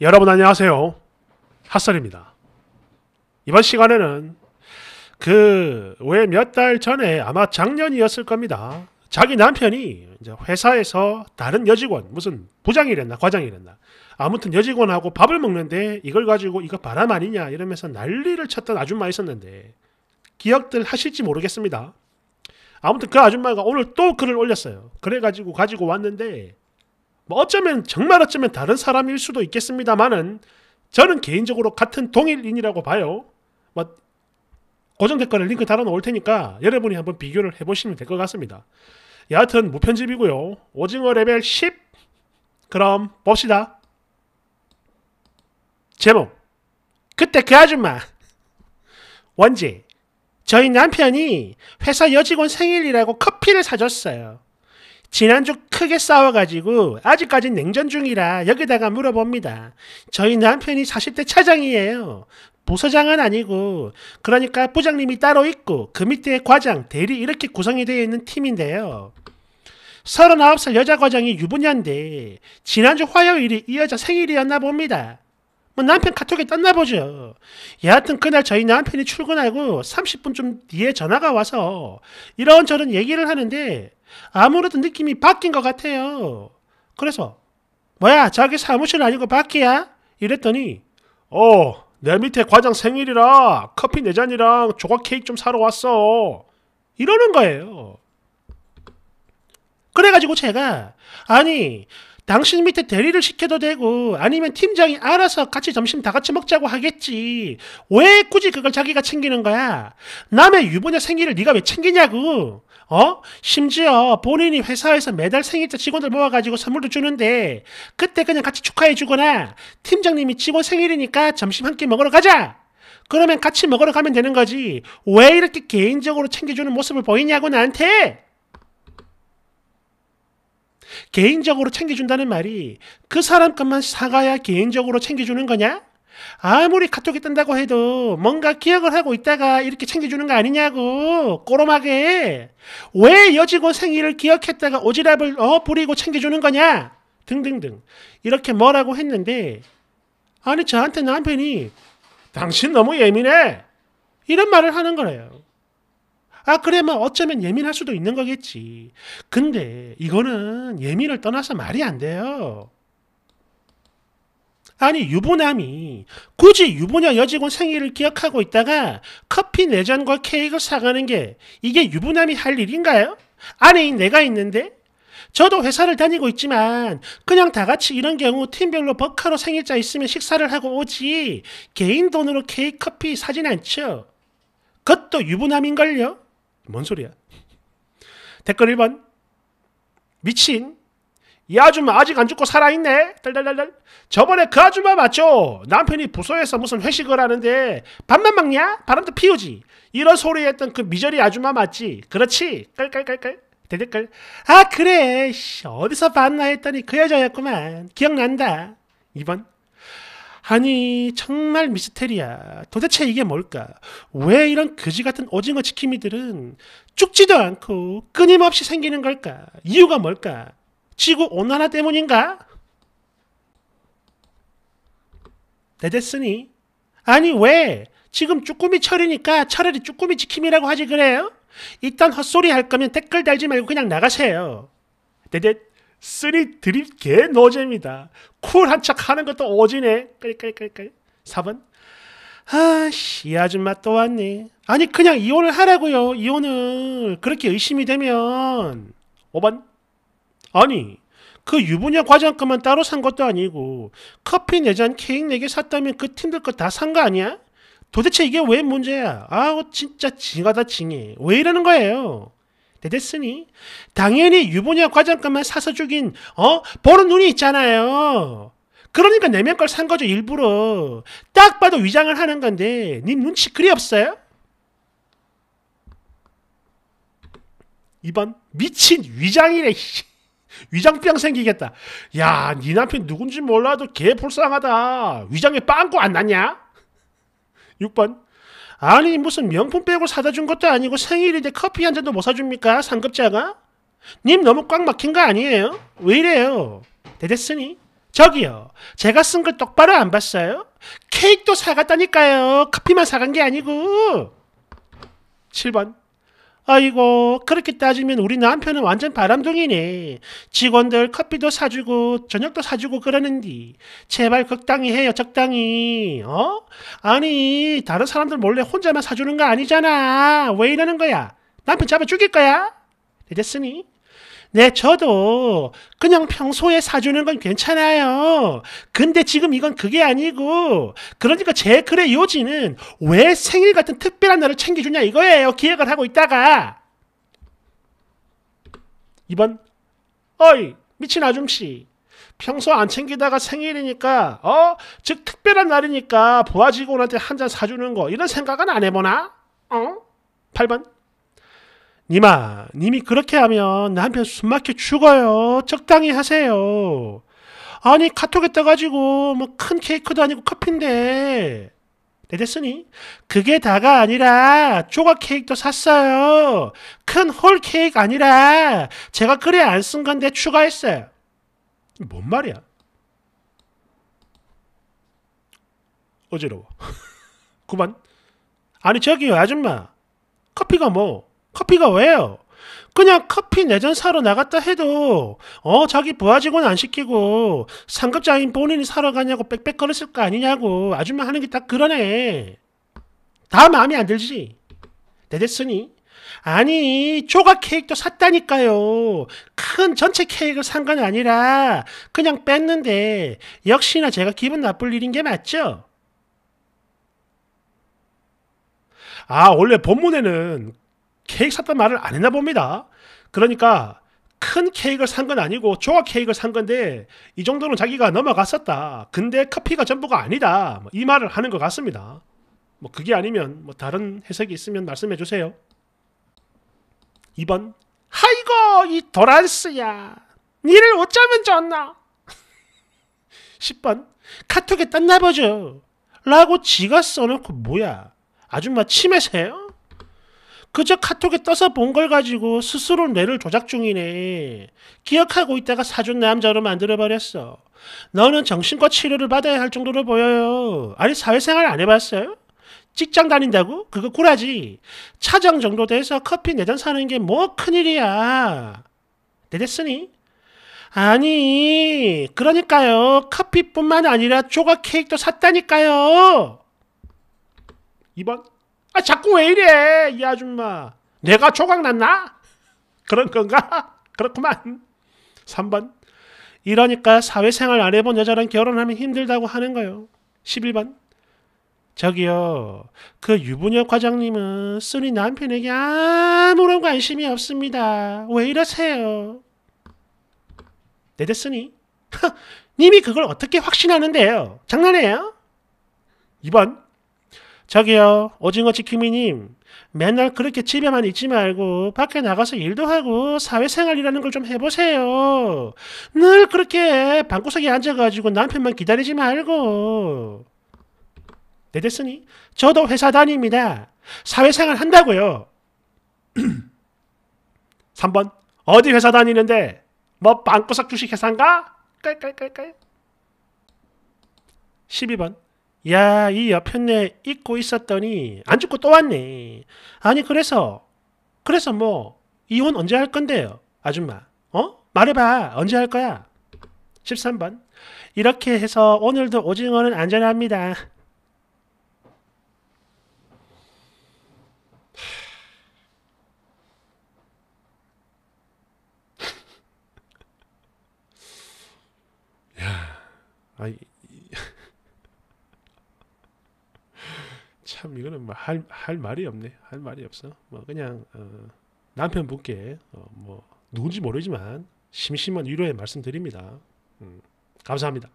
여러분 안녕하세요. 핫설입니다. 이번 시간에는 그 왜 몇 달 전에 아마 작년이었을 겁니다. 자기 남편이 이제 회사에서 다른 여직원 무슨 부장이랬나 과장이랬나 아무튼 여직원하고 밥을 먹는데 이걸 가지고 이거 바람 아니냐 이러면서 난리를 쳤던 아줌마 있었는데 기억들 하실지 모르겠습니다. 아무튼 그 아줌마가 오늘 또 글을 올렸어요. 그래가지고 가지고 왔는데 뭐 어쩌면 정말 어쩌면 다른 사람일 수도 있겠습니다만은 저는 개인적으로 같은 동일인이라고 봐요. 뭐 고정 댓글에 링크 달아 놓을 테니까 여러분이 한번 비교를 해보시면 될 것 같습니다. 여하튼 무편집이고요. 오징어 레벨 10. 그럼 봅시다. 제목 그때 그 아줌마 원제 저희 남편이 회사 여직원 생일이라고 커피를 사줬어요. 지난주 크게 싸워가지고 아직까지 냉전 중이라 여기다가 물어봅니다. 저희 남편이 40대 차장이에요. 부서장은 아니고 그러니까 부장님이 따로 있고 그 밑에 과장, 대리 이렇게 구성이 되어 있는 팀인데요. 39살 여자 과장이 유부녀인데 지난주 화요일이 이 여자 생일이었나 봅니다. 뭐 남편 카톡에 떴나 보죠. 여하튼 그날 저희 남편이 출근하고 30분쯤 뒤에 전화가 와서 이런저런 얘기를 하는데 아무래도 느낌이 바뀐 것 같아요. 그래서 뭐야 자기 사무실 아니고 밖이야? 이랬더니 어 내 밑에 과장 생일이라 커피 네 잔이랑 조각 케이크 좀 사러 왔어. 이러는 거예요. 그래가지고 제가 아니 당신 밑에 대리를 시켜도 되고 아니면 팀장이 알아서 같이 점심 다 같이 먹자고 하겠지. 왜 굳이 그걸 자기가 챙기는 거야? 남의 유부녀 생일을 네가 왜 챙기냐고. 어? 심지어 본인이 회사에서 매달 생일자 직원들 모아가지고 선물도 주는데 그때 그냥 같이 축하해주거나 팀장님이 직원 생일이니까 점심 함께 먹으러 가자. 그러면 같이 먹으러 가면 되는 거지. 왜 이렇게 개인적으로 챙겨주는 모습을 보이냐고 나한테? 개인적으로 챙겨준다는 말이 그 사람 것만 사가야 개인적으로 챙겨주는 거냐? 아무리 카톡이 뜬다고 해도 뭔가 기억을 하고 있다가 이렇게 챙겨주는 거 아니냐고 꼬롬하게 왜 여직원 생일을 기억했다가 오지랖을 어 부리고 챙겨주는 거냐? 등등등. 이렇게 뭐라고 했는데 아니 저한테 남편이 당신 너무 예민해. 이런 말을 하는 거래요. 아 그래 뭐 어쩌면 예민할 수도 있는 거겠지. 근데 이거는 예민을 떠나서 말이 안 돼요 아니 유부남이 굳이 유부녀 여직원 생일을 기억하고 있다가 커피 네 잔과 케이크를 사가는 게 이게 유부남이 할 일인가요? 아니 내가 있는데 저도 회사를 다니고 있지만 그냥 다 같이 이런 경우 팀별로 버카로 생일자 있으면 식사를 하고 오지 개인 돈으로 케이크 커피 사진 않죠. 그것도 유부남인걸요? 뭔 소리야? 댓글 1번 미친 이 아줌마 아직 안 죽고 살아있네. 달달달달. 저번에 그 아줌마 맞죠? 남편이 부서에서 무슨 회식을 하는데 밥만 먹냐? 바람도 피우지. 이런 소리 했던 그 미저리 아줌마 맞지? 그렇지? 깔깔깔깔. 대댓글. 아 그래. 씨, 어디서 봤나 했더니 그 여자였구만. 기억난다. 2번. 아니 정말 미스테리야. 도대체 이게 뭘까? 왜 이런 그지 같은 오징어 지킴이들은 죽지도 않고 끊임없이 생기는 걸까? 이유가 뭘까? 지구 온난화 때문인가? 대됐으니 아니 왜 지금 쭈꾸미 철이니까 차라리 쭈꾸미 지킴이라고 하지 그래요? 일단 헛소리 할 거면 댓글 달지 말고 그냥 나가세요. 대댓 쓰리 드립 개 노잼이다. 쿨한 척 하는 것도 오지네. 깔깔깔깔. 4번 아씨 이 아줌마 또 왔네. 아니 그냥 이혼을 하라고요. 이혼을 그렇게 의심이 되면 5번 아니 그 유부녀 과장 것만 따로 산 것도 아니고 커피 네 잔 케이크 네 개 샀다면 그 팀들 거 다 산 거 아니야? 도대체 이게 왜 문제야? 아우 진짜 징하다 징해. 왜 이러는 거예요? 됐으니 당연히 유부녀 과장권만 사서 주긴 어 보는 눈이 있잖아요. 그러니까 내면 걸 산 거죠 일부러. 딱 봐도 위장을 하는 건데 님 눈치 그리 없어요? 2번 미친 위장이래. 위장병 생기겠다. 야, 네 남편 누군지 몰라도 개 불쌍하다. 위장에 빵꾸 안 났냐? 6번. 아니 무슨 명품 백을 사다 준 것도 아니고 생일인데 커피 한 잔도 못 사줍니까? 상급자가? 님 너무 꽉 막힌 거 아니에요? 왜 이래요? 대됐으니 저기요. 제가 쓴 걸 똑바로 안 봤어요? 케이크도 사갔다니까요. 커피만 사간 게 아니고. 7번. 아이고 그렇게 따지면 우리 남편은 완전 바람둥이네. 직원들 커피도 사주고 저녁도 사주고 그러는디. 제발 적당히 해요 적당히. 어? 아니 다른 사람들 몰래 혼자만 사주는 거 아니잖아. 왜 이러는 거야? 남편 잡아 죽일 거야? 됐으니? 네, 저도 그냥 평소에 사주는 건 괜찮아요. 근데 지금 이건 그게 아니고, 그러니까 제 글의 요지는 왜 생일 같은 특별한 날을 챙겨주냐 이거예요. 기획을 하고 있다가. 2번, 어이, 미친 아줌씨. 평소 안 챙기다가 생일이니까, 어? 즉, 특별한 날이니까 부하 직원한테 한 잔 사주는 거, 이런 생각은 안 해보나? 어? 8번, 님아, 님이 그렇게 하면 남편 숨막혀 죽어요. 적당히 하세요. 아니, 카톡에 떠가지고, 뭐, 큰 케이크도 아니고 커피인데. 네, 됐으니? 그게 다가 아니라, 조각 케이크도 샀어요. 큰 홀 케이크 아니라, 제가 그래 안쓴 건데 추가했어요. 뭔 말이야? 어지러워. 9번. 아니, 저기요, 아줌마. 커피가 뭐, 커피가 왜요? 그냥 커피 내전 사러 나갔다 해도 어 자기 부하 직원 안 시키고 상급자인 본인이 사러 가냐고 빽빽거렸을 거 아니냐고 아줌마 하는 게 딱 그러네. 다 마음에 안 들지? 내 됐으니 아니 조각 케이크도 샀다니까요. 큰 전체 케이크를 산 건 아니라 그냥 뺐는데 역시나 제가 기분 나쁠 일인 게 맞죠? 아 원래 본문에는 케이크 샀단 말을 안 했나 봅니다. 그러니까 큰 케이크를 산 건 아니고 조각 케이크를 산 건데 이 정도는 자기가 넘어갔었다. 근데 커피가 전부가 아니다. 뭐 이 말을 하는 것 같습니다. 뭐 그게 아니면 뭐 다른 해석이 있으면 말씀해 주세요. 2번 하이고 이 도란스야. 니를 어쩌면 좋나? 10번 카톡에 떴나 보죠. 라고 지가 써놓고 뭐야. 아줌마 치매세요? 그저 카톡에 떠서 본 걸 가지고 스스로 뇌를 조작 중이네. 기억하고 있다가 사준 남자로 만들어버렸어. 너는 정신과 치료를 받아야 할 정도로 보여요. 아니 사회생활 안 해봤어요? 직장 다닌다고? 그거 꿀하지. 차장 정도 돼서 커피 내잔 사는 게 뭐 큰일이야. 내 됐으니? 아니 그러니까요. 커피뿐만 아니라 조각 케이크도 샀다니까요. 2번 아, 자꾸 왜 이래, 이 아줌마. 내가 조각났나? 그런 건가? 그렇구만. 3번. 이러니까 사회생활 안 해본 여자랑 결혼하면 힘들다고 하는 거요. 11번. 저기요, 그 유부녀 과장님은 쓰니 남편에게 아무런 관심이 없습니다. 왜 이러세요? 내됐으니? 님이 그걸 어떻게 확신하는데요? 장난해요? 2번. 저기요, 오징어 지킴이님, 맨날 그렇게 집에만 있지 말고 밖에 나가서 일도 하고 사회생활이라는 걸 좀 해보세요. 늘 그렇게 방구석에 앉아가지고 남편만 기다리지 말고. 네, 됐으니? 저도 회사 다닙니다. 사회생활 한다고요. 3번, 어디 회사 다니는데? 뭐 방구석 주식회사인가? 깔깔깔깔. 12번, 야, 이 옆편네 잊고 있었더니 안 죽고 또 왔네. 아니 그래서 그래서 뭐 이혼 언제 할 건데요, 아줌마? 어? 말해봐. 언제 할 거야? 13번. 이렇게 해서 오늘도 오징어는 안전합니다. 야, 아이 참 이거는 뭐할할 할 말이 없네. 할 말이 없어. 뭐 그냥 어, 남편분께 어, 뭐 누군지 모르지만 심심한 위로의 말씀드립니다. 음, 감사합니다.